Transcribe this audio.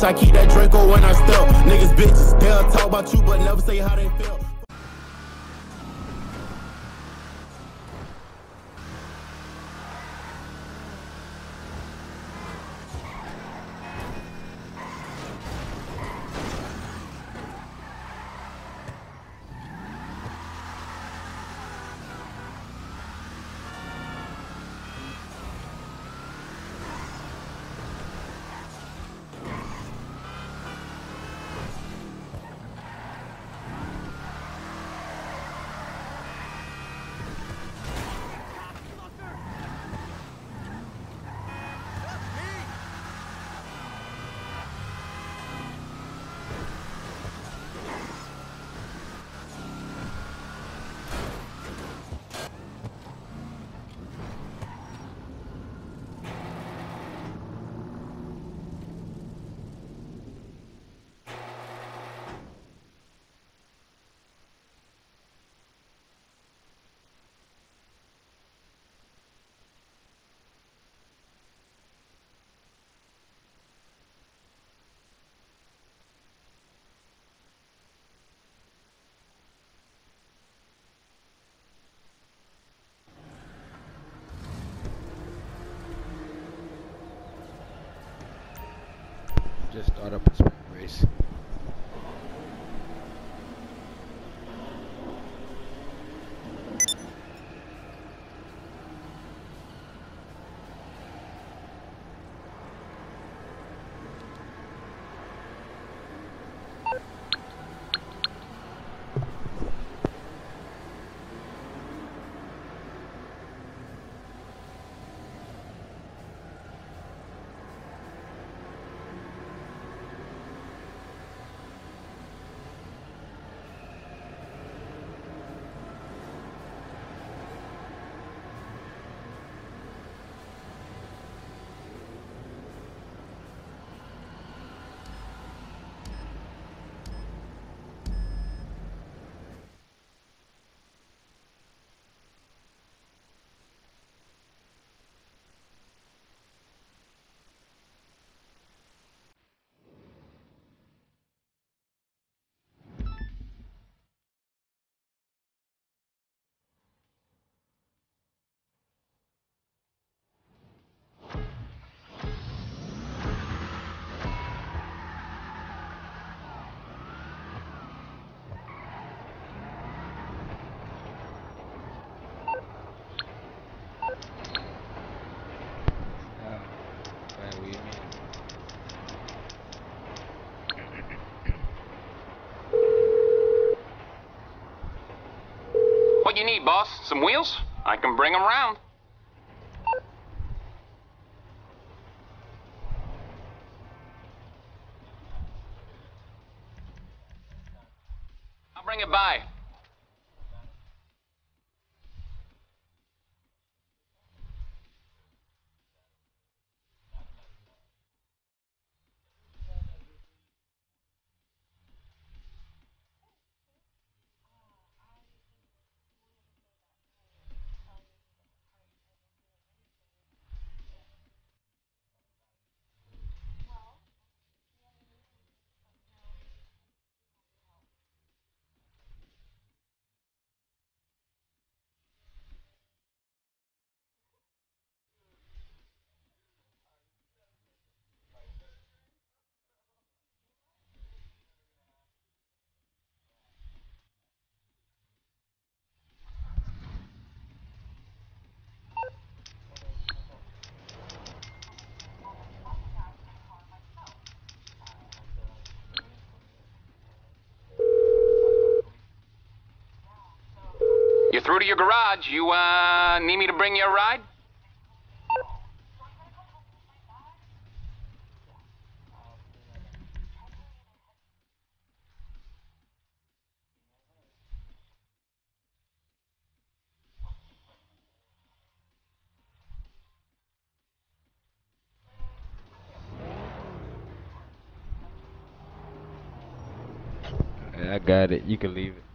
bitch. I keep that Draco when I step. Niggas bitches, they'll talk about you, but never say how they feel. Just start up a sprint race. What you need, boss? Some wheels? I can bring them round. I'll bring it by. You through to your garage. You, uh, need me to bring you a ride? I got it. You can leave it.